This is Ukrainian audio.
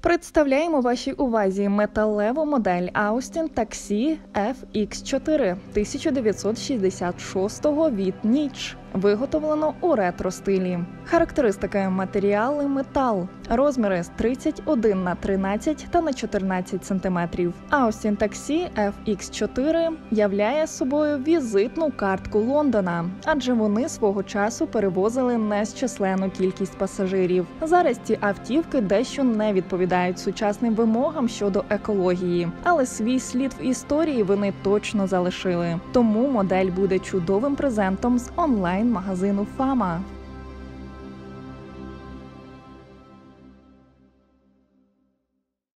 Представляємо вашій увазі металеву модель Austin Taxi FX4 1966 від Ніч. Виготовлено у ретро стилі. Характеристики матеріали метал, розміри з 31 на 13 та на 14 см. Austin Taxi FX4 являє собою візитну картку Лондона, адже вони свого часу перевозили незчисленну кількість пасажирів. Зараз ці автівки дещо не відповідають сучасним вимогам щодо екології, але свій слід в історії вони точно залишили. Тому модель буде чудовим презентом з онлайн магазину Фама.